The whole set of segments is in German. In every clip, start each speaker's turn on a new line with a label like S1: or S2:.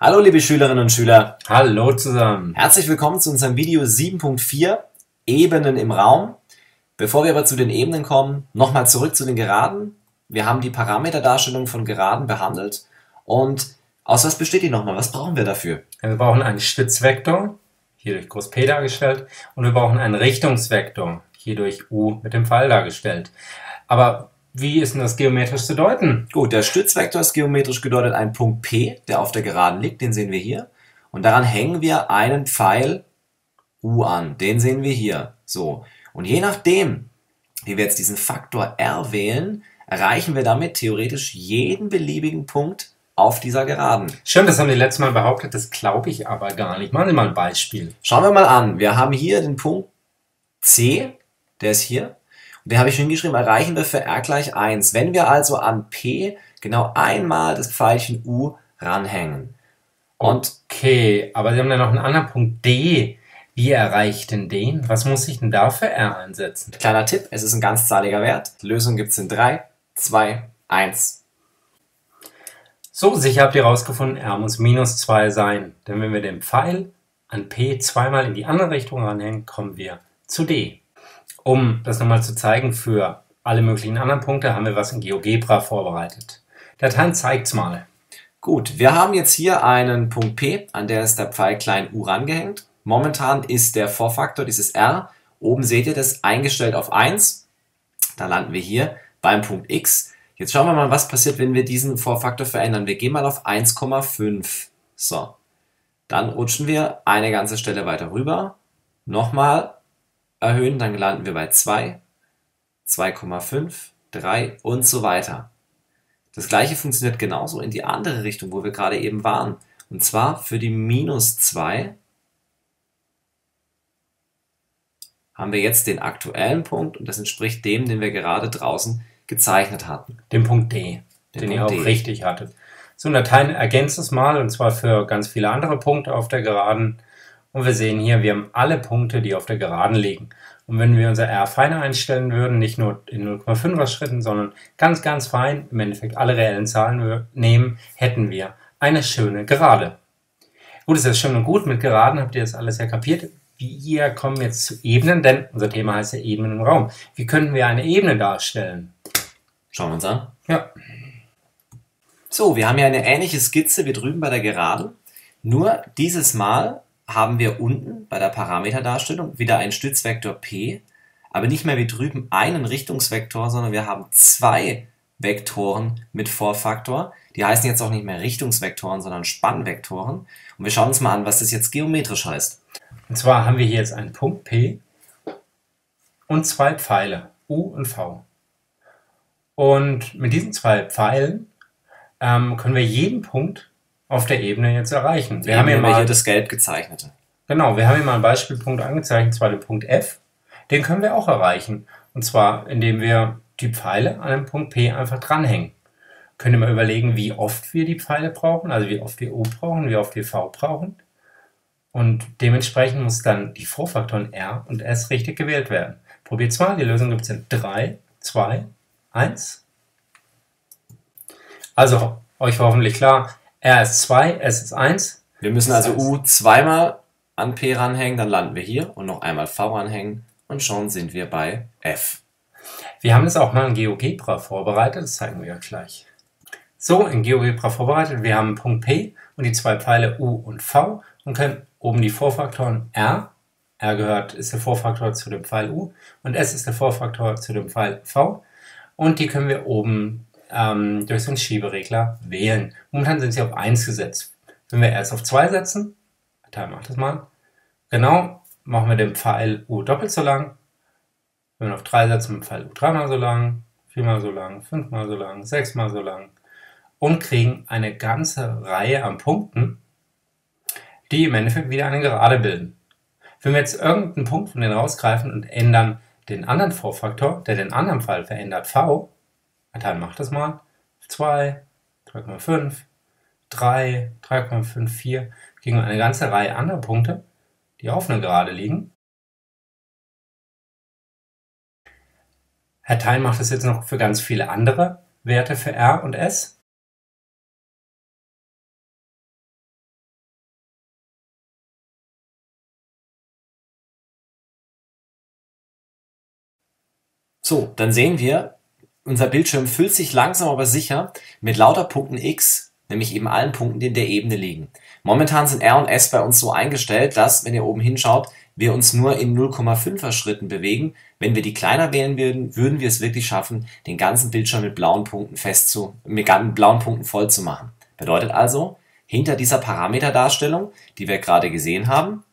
S1: Hallo liebe Schülerinnen und Schüler,
S2: Hallo zusammen.
S1: herzlich willkommen zu unserem Video 7.4 Ebenen im Raum. Bevor wir aber zu den Ebenen kommen, nochmal zurück zu den Geraden. Wir haben die Parameterdarstellung von Geraden behandelt und aus was besteht die nochmal? Was brauchen wir dafür?
S2: Wir brauchen einen Stützvektor, hier durch groß P dargestellt, und wir brauchen einen Richtungsvektor, hier durch U mit dem Pfeil dargestellt. Aber wie ist denn das geometrisch zu deuten?
S1: Gut, der Stützvektor ist geometrisch gedeutet ein Punkt P, der auf der Geraden liegt, den sehen wir hier. Und daran hängen wir einen Pfeil U an, den sehen wir hier. So. Und je nachdem, wie wir jetzt diesen Faktor R wählen, erreichen wir damit theoretisch jeden beliebigen Punkt auf dieser Geraden.
S2: Stimmt, das haben die letztes Mal behauptet, das glaube ich aber gar nicht. Machen Sie mal ein Beispiel.
S1: Schauen wir mal an. Wir haben hier den Punkt C, der ist hier. Den habe ich schon hingeschrieben, erreichen wir für R gleich 1. Wenn wir also an P genau einmal das Pfeilchen U ranhängen. Und
S2: Okay, aber Sie haben ja noch einen anderen Punkt D. Wie erreicht denn den? Was muss ich denn da für R einsetzen?
S1: kleiner Tipp, es ist ein ganzzahliger Wert. Die Lösung gibt es in 3, 2, 1.
S2: So, sicher habt ihr herausgefunden, R muss minus 2 sein. Denn wenn wir den Pfeil an P zweimal in die andere Richtung ranhängen, kommen wir zu D. Um das nochmal zu zeigen, für alle möglichen anderen Punkte haben wir was in GeoGebra vorbereitet. Dateien zeigt's mal.
S1: Gut, wir haben jetzt hier einen Punkt P, an der ist der Pfeil klein u rangehängt. Momentan ist der Vorfaktor, dieses R, oben seht ihr das, eingestellt auf 1. Da landen wir hier beim Punkt X. Jetzt schauen wir mal, was passiert, wenn wir diesen Vorfaktor verändern. Wir gehen mal auf 1,5. So, dann rutschen wir eine ganze Stelle weiter rüber. Nochmal erhöhen, dann landen wir bei 2, 2,5, 3 und so weiter. Das gleiche funktioniert genauso in die andere Richtung, wo wir gerade eben waren. Und zwar für die minus 2 haben wir jetzt den aktuellen Punkt und das entspricht dem, den wir gerade draußen gezeichnet hatten.
S2: Den Punkt D,
S1: Den
S2: den, ihr auch
S1: D.
S2: richtig hattet. So, Dateien ergänzt es mal und zwar für ganz viele andere Punkte auf der Geraden. Und wir sehen hier, wir haben alle Punkte, die auf der Geraden liegen. Und wenn wir unser R feiner einstellen würden, nicht nur in 0,5er Schritten, sondern ganz, ganz fein, im Endeffekt alle reellen Zahlen nehmen, hätten wir eine schöne Gerade. Gut, ist das schön und gut. Mit Geraden habt ihr das alles ja kapiert. Wir kommen jetzt zu Ebenen, denn unser Thema heißt ja Ebenen im Raum. Wie könnten wir eine Ebene darstellen?
S1: Schauen wir uns an.
S2: Ja,
S1: So, wir haben hier eine ähnliche Skizze wie drüben bei der Geraden. Nur dieses Mal haben wir unten bei der Parameterdarstellung wieder einen Stützvektor P, aber nicht mehr wie drüben einen Richtungsvektor, sondern wir haben zwei Vektoren mit Vorfaktor. Die heißen jetzt auch nicht mehr Richtungsvektoren, sondern Spannvektoren. Und wir schauen uns mal an, was das jetzt geometrisch heißt.
S2: Und zwar haben wir hier jetzt einen Punkt P und zwei Pfeile, U und V. Und mit diesen zwei Pfeilen ähm, können wir jeden Punkt auf der Ebene jetzt erreichen. Wir haben hier
S1: hier
S2: mal,
S1: das gelb gezeichnete.
S2: genau, wir haben hier mal einen Beispielpunkt angezeichnet, zwar den Punkt F. Den können wir auch erreichen. Und zwar, indem wir die Pfeile an dem Punkt P einfach dranhängen. Können wir mal überlegen, wie oft wir die Pfeile brauchen, also wie oft wir U brauchen, wie oft wir V brauchen. Und dementsprechend muss dann die Vorfaktoren R und S richtig gewählt werden. Probiert's mal, die Lösung gibt es in 3, 2, 1. Also, euch war hoffentlich klar, R ist 2, S ist 1.
S1: Wir müssen also U zweimal an P ranhängen, dann landen wir hier und noch einmal V ranhängen und schon sind wir bei F.
S2: Wir haben das auch mal in GeoGebra vorbereitet, das zeigen wir ja gleich. So, in GeoGebra vorbereitet, wir haben Punkt P und die zwei Pfeile U und V und können oben die Vorfaktoren R, R gehört, ist der Vorfaktor zu dem Pfeil U und S ist der Vorfaktor zu dem Pfeil V und die können wir oben ähm, durch einen Schieberegler wählen. Momentan sind sie auf 1 gesetzt. Wenn wir erst auf 2 setzen, Teil macht das mal, genau, machen wir den Pfeil U doppelt so lang wenn wir auf 3 setzen, dem Pfeil U dreimal so lang, viermal so lang, fünfmal so lang, sechsmal so lang und kriegen eine ganze Reihe an Punkten, die im Endeffekt wieder eine Gerade bilden. Wenn wir jetzt irgendeinen Punkt von denen rausgreifen und ändern den anderen Vorfaktor, der den anderen Pfeil verändert, V, dann mach das mal. 2, 3,5, 3, 3,5, 4. gegen eine ganze Reihe anderer Punkte, die auf einer Gerade liegen. Herr Teil macht das jetzt noch für ganz viele andere Werte für R und S.
S1: So, dann sehen wir, unser Bildschirm füllt sich langsam aber sicher mit lauter Punkten x, nämlich eben allen Punkten, die in der Ebene liegen. Momentan sind R und S bei uns so eingestellt, dass, wenn ihr oben hinschaut, wir uns nur in 0,5er Schritten bewegen. Wenn wir die kleiner wählen würden, würden wir es wirklich schaffen, den ganzen Bildschirm mit blauen Punkten festzu, mit blauen Punkten voll zu machen. Bedeutet also, hinter dieser Parameterdarstellung, die wir gerade gesehen haben,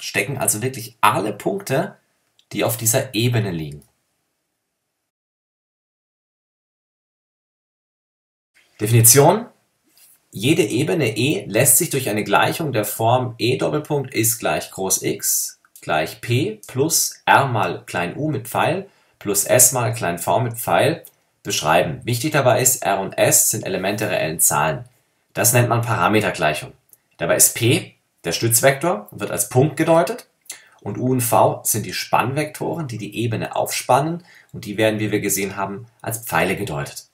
S1: stecken also wirklich alle Punkte, die auf dieser Ebene liegen. Definition. Jede Ebene E lässt sich durch eine Gleichung der Form E Doppelpunkt ist gleich groß X gleich P plus R mal klein u mit Pfeil plus S mal klein v mit Pfeil beschreiben. Wichtig dabei ist, R und S sind Elemente reellen Zahlen. Das nennt man Parametergleichung. Dabei ist P der Stützvektor und wird als Punkt gedeutet und U und V sind die Spannvektoren, die die Ebene aufspannen und die werden, wie wir gesehen haben, als Pfeile gedeutet.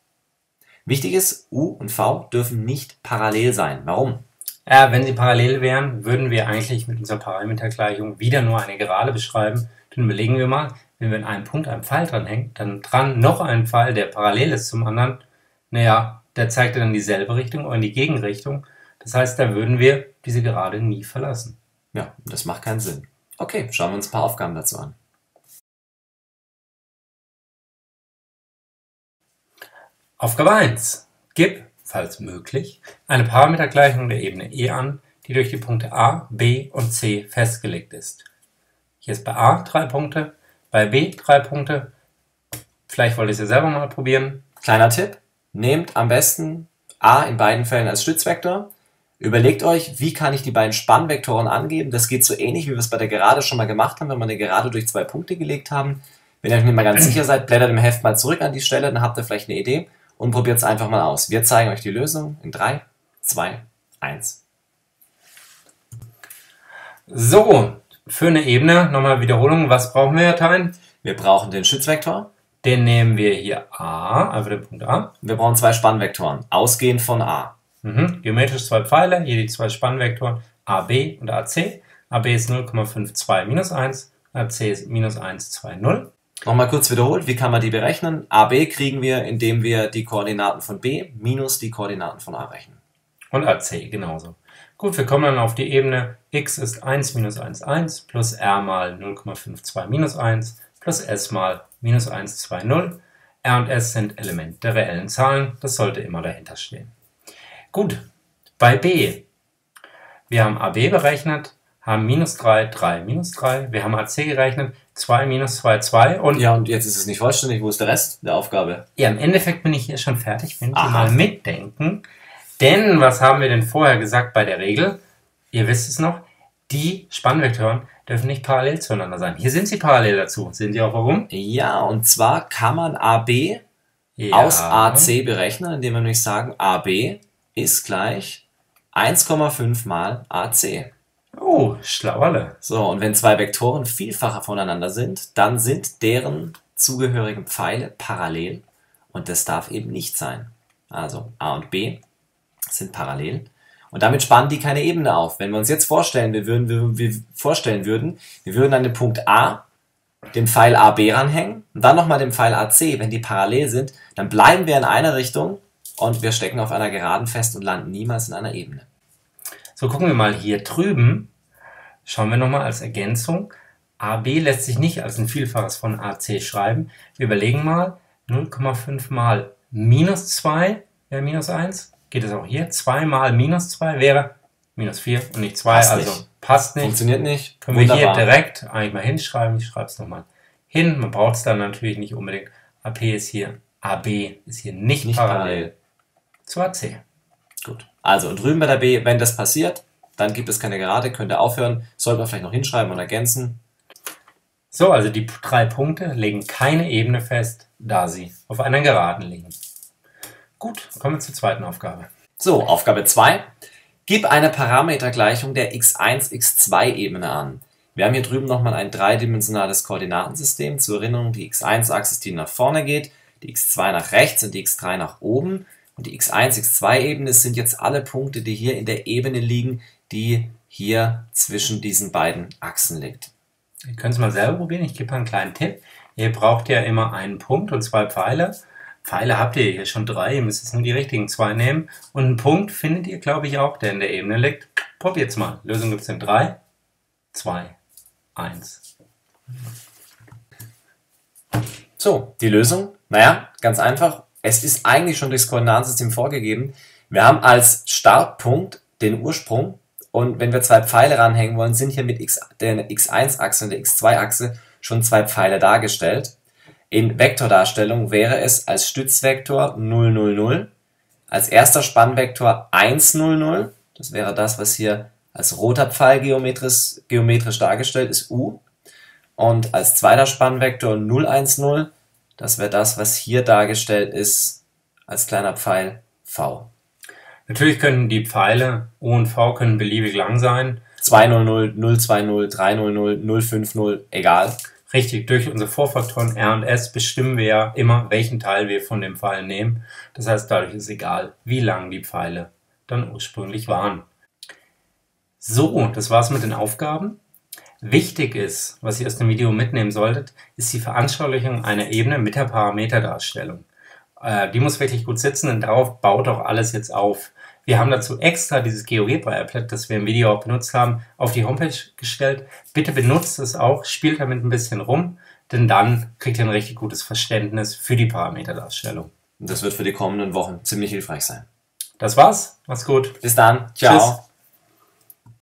S1: Wichtig ist, U und V dürfen nicht parallel sein. Warum?
S2: Ja, wenn sie parallel wären, würden wir eigentlich mit unserer Parametergleichung wieder nur eine Gerade beschreiben. Dann überlegen wir mal, wenn wir in einem Punkt einen Pfeil dranhängen, dann dran noch ein Pfeil, der parallel ist zum anderen. Naja, der zeigt dann dieselbe Richtung oder in die Gegenrichtung. Das heißt, da würden wir diese Gerade nie verlassen.
S1: Ja, das macht keinen Sinn. Okay, schauen wir uns ein paar Aufgaben dazu an.
S2: Aufgabe 1. Gib, falls möglich, eine Parametergleichung der Ebene E an, die durch die Punkte a, b und c festgelegt ist. Hier ist bei a drei Punkte, bei b drei Punkte. Vielleicht wollt ihr es ja selber mal probieren.
S1: Kleiner Tipp, nehmt am besten a in beiden Fällen als Stützvektor. Überlegt euch, wie kann ich die beiden Spannvektoren angeben. Das geht so ähnlich, wie wir es bei der Gerade schon mal gemacht haben, wenn wir eine Gerade durch zwei Punkte gelegt haben. Wenn ihr euch nicht mal ganz sicher seid, blättert im Heft mal zurück an die Stelle, dann habt ihr vielleicht eine Idee und probiert es einfach mal aus. Wir zeigen euch die Lösung in 3, 2, 1.
S2: So, für eine Ebene, nochmal Wiederholung, was brauchen wir, Teil?
S1: Wir brauchen den Stützvektor.
S2: Den nehmen wir hier A, also den Punkt A.
S1: Wir brauchen zwei Spannvektoren, ausgehend von A.
S2: Mhm. Geometrisch zwei Pfeile, hier die zwei Spannvektoren AB und AC. AB ist 0,52 minus 1, AC ist minus 1, 2, 0.
S1: Nochmal kurz wiederholt, wie kann man die berechnen? AB kriegen wir, indem wir die Koordinaten von B minus die Koordinaten von A rechnen.
S2: Und AC genauso. Gut, wir kommen dann auf die Ebene x ist 1 minus 1, 1 plus r mal 0,52 minus 1 plus s mal minus 1, 2, 0. r und s sind Elemente der reellen Zahlen, das sollte immer dahinter stehen. Gut, bei b. Wir haben AB berechnet, haben minus 3, 3, minus 3. Wir haben AC gerechnet, 2 minus 2, 2. Und
S1: Ja, und jetzt ist es nicht vollständig. Wo ist der Rest der Aufgabe?
S2: ja, im Endeffekt bin ich hier schon fertig, wenn Sie mal mitdenken. Denn was haben wir denn vorher gesagt bei der Regel? Ihr wisst es noch, die Spannvektoren dürfen nicht parallel zueinander sein. Hier sind sie parallel dazu. Sehen Sie auch warum?
S1: Ja, und zwar kann man AB
S2: Ja.
S1: aus AC berechnen, indem wir nämlich sagen, AB ist gleich 1,5 mal AC.
S2: Oh, Schlauerle.
S1: So, und wenn zwei Vektoren vielfacher voneinander sind, dann sind deren zugehörigen Pfeile parallel und das darf eben nicht sein. Also A und B sind parallel und damit spannen die keine Ebene auf. Wenn wir uns jetzt vorstellen, wir würden, wir, wir vorstellen würden, wir würden an den Punkt A den Pfeil AB ranhängen und dann nochmal den Pfeil AC, wenn die parallel sind, dann bleiben wir in einer Richtung und wir stecken auf einer Geraden fest und landen niemals in einer Ebene.
S2: So, gucken wir mal hier drüben. Schauen wir nochmal als Ergänzung. AB lässt sich nicht als ein Vielfaches von AC schreiben. Wir überlegen mal, 0,5 mal minus 2 wäre minus 1. Geht es auch hier? 2 mal minus 2 wäre minus 4 und nicht 2.
S1: Passt
S2: also
S1: nicht.
S2: passt nicht.
S1: Funktioniert nicht?
S2: Können wir hier direkt eigentlich mal hinschreiben. Ich schreibe es nochmal hin. Man braucht es dann natürlich nicht unbedingt. AP ist hier, AB ist hier nicht,
S1: nicht
S2: parallel,
S1: parallel.
S2: zu AC.
S1: Gut. Also und drüben bei der B, wenn das passiert, dann gibt es keine Gerade, könnt ihr aufhören. Sollte man vielleicht noch hinschreiben und ergänzen.
S2: So, also die drei Punkte legen keine Ebene fest, da sie auf einer Geraden liegen. Gut, kommen wir zur zweiten Aufgabe.
S1: So, Aufgabe 2. Gib eine Parametergleichung der x1, x2-Ebene an. Wir haben hier drüben nochmal ein dreidimensionales Koordinatensystem. Zur Erinnerung, die x1-Achse ist die nach vorne geht, die x2 nach rechts und die x3 nach oben. Und die x1, x2-Ebene sind jetzt alle Punkte, die hier in der Ebene liegen, die hier zwischen diesen beiden Achsen liegt.
S2: Ihr könnt es mal selber probieren. Ich gebe einen kleinen Tipp. Ihr braucht ja immer einen Punkt und zwei Pfeile. Pfeile habt ihr hier schon drei, ihr müsst jetzt nur die richtigen zwei nehmen. Und einen Punkt findet ihr, glaube ich, auch, der in der Ebene liegt. Probiert's mal. Lösung gibt es in drei, zwei, eins.
S1: So, die Lösung? Naja, ganz einfach. Es ist eigentlich schon durchs Koordinatensystem vorgegeben. Wir haben als Startpunkt den Ursprung und wenn wir zwei Pfeile ranhängen wollen, sind hier mit X, der x1-Achse und der x2-Achse schon zwei Pfeile dargestellt. In Vektordarstellung wäre es als Stützvektor 0, 0, 0, als erster Spannvektor 1, 0, 0, das wäre das, was hier als roter Pfeil geometrisch, geometrisch dargestellt ist, U, und als zweiter Spannvektor 0, 1, 0, das wäre das, was hier dargestellt ist als kleiner Pfeil V.
S2: Natürlich können die Pfeile U und V können beliebig lang sein.
S1: 200, 020, 300, 050, egal.
S2: Richtig, durch unsere Vorfaktoren R und S bestimmen wir ja immer, welchen Teil wir von dem Pfeil nehmen. Das heißt, dadurch ist egal, wie lang die Pfeile dann ursprünglich waren. So, das war's mit den Aufgaben. Wichtig ist, was ihr aus dem Video mitnehmen solltet, ist die Veranschaulichung einer Ebene mit der Parameterdarstellung. Äh, die muss wirklich gut sitzen und darauf baut auch alles jetzt auf. Wir haben dazu extra dieses GeoGebra-Applet, das wir im Video auch benutzt haben, auf die Homepage gestellt. Bitte benutzt es auch, spielt damit ein bisschen rum, denn dann kriegt ihr ein richtig gutes Verständnis für die Parameterdarstellung.
S1: Das wird für die kommenden Wochen ziemlich hilfreich sein.
S2: Das war's. Macht's gut.
S1: Bis dann. Ciao. Tschüss.